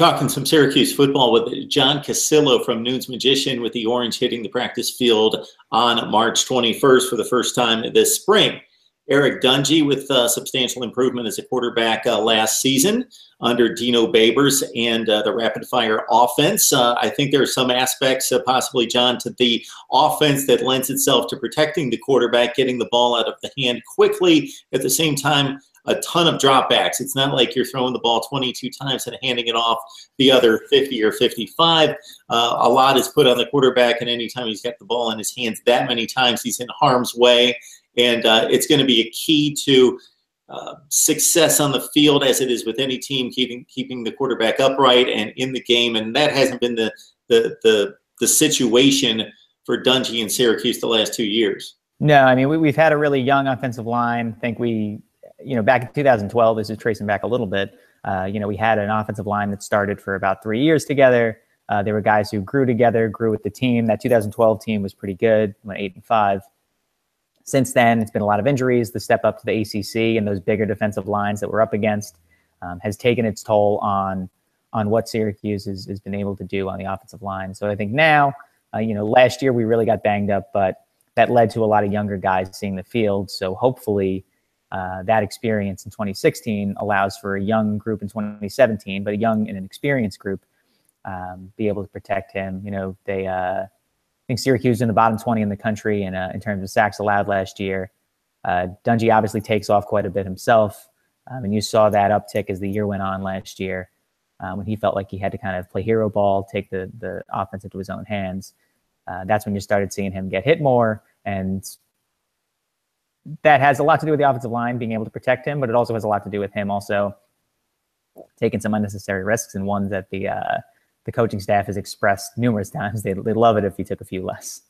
Talking some Syracuse football with John Cassillo from Nunes Magician with the Orange hitting the practice field on March 21st for the first time this spring. Eric Dungey with uh, substantial improvement as a quarterback uh, last season under Dino Babers and uh, the rapid fire offense. Uh, I think there are some aspects, uh, possibly, John, to the offense that lends itself to protecting the quarterback, getting the ball out of the hand quickly. At the same time, a ton of dropbacks. It's not like you're throwing the ball 22 times and handing it off the other 50 or 55. Uh, a lot is put on the quarterback, and anytime he's got the ball in his hands that many times, he's in harm's way. And uh, it's going to be a key to uh, success on the field, as it is with any team, keeping keeping the quarterback upright and in the game. And that hasn't been the the the, the situation for Dungey and Syracuse the last two years. No, I mean we, we, have had a really young offensive line. I think we, you know, back in 2012, this is tracing back a little bit. Uh, you know, we had an offensive line that started for about three years together. Uh, there were guys who grew together, grew with the team. That 2012 team was pretty good, went eight and five. Since then, it's been a lot of injuries. The step up to the ACC and those bigger defensive lines that we're up against um, has taken its toll on on what Syracuse has, has been able to do on the offensive line. So I think now, uh, you know, last year we really got banged up, but that led to a lot of younger guys seeing the field. So hopefully, uh, that experience in 2016 allows for a young group in 2017, but a young and an experienced group um, be able to protect him. You know, they uh, think Syracuse is in the bottom 20 in the country in, uh, in terms of sacks allowed last year. Uh, Dungey obviously takes off quite a bit himself. Um, and you saw that uptick as the year went on last year um, when he felt like he had to kind of play hero ball, take the, the offense into his own hands. Uh, that's when you started seeing him get hit more. And that has a lot to do with the offensive line being able to protect him, but it also has a lot to do with him also taking some unnecessary risks and ones that the uh, the coaching staff has expressed numerous times they'd, they'd love it if he took a few less.